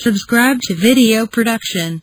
Subscribe to video production.